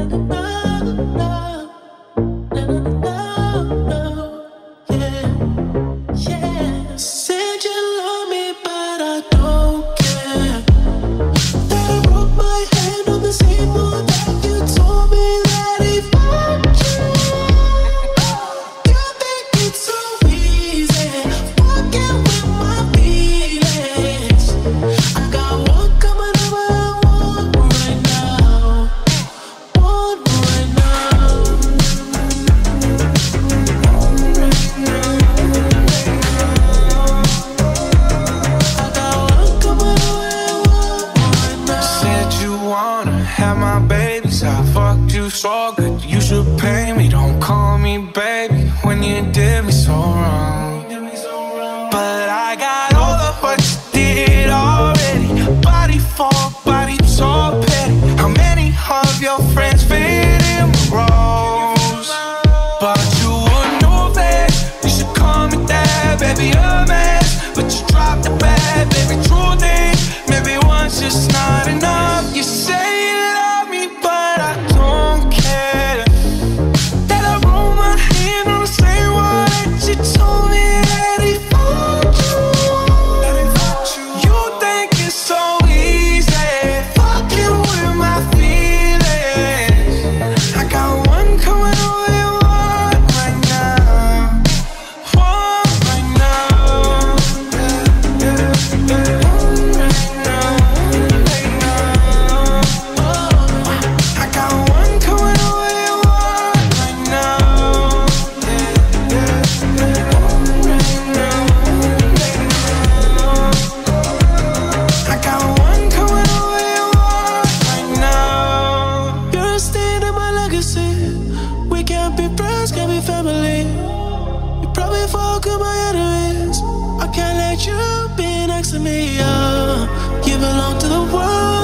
another night. I fucked you so good. You should pay me, don't call me baby When you did me so wrong. But I got all of what you did already. Body for body, so petty. How many of your friends fuck with my enemies. I can't let you be next to me. You belong to the world.